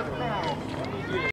Yeah.